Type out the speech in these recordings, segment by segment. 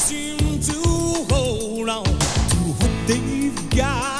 seem to hold on to what they've got.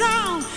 strong.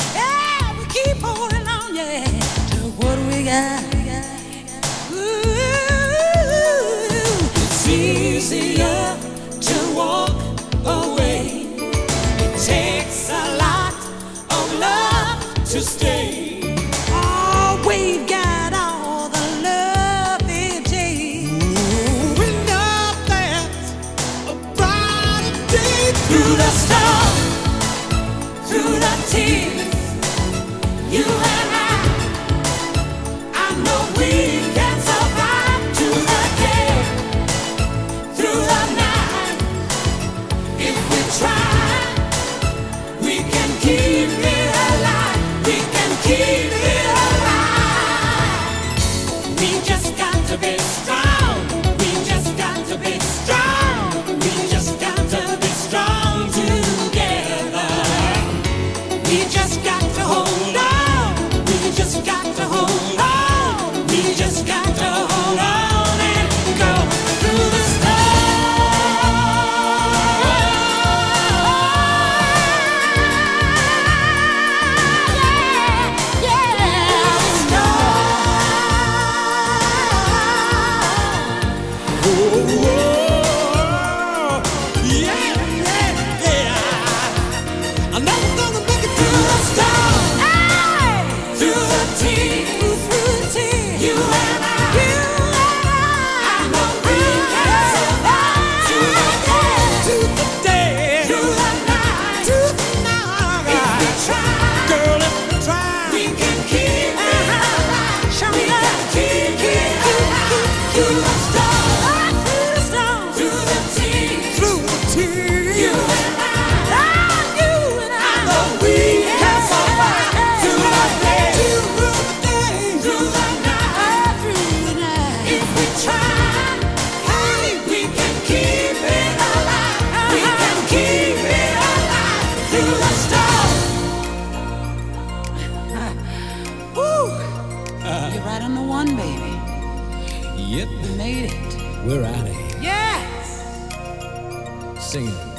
right on the one, baby. Yep. We made it. We're out of here. Yes! Sing it.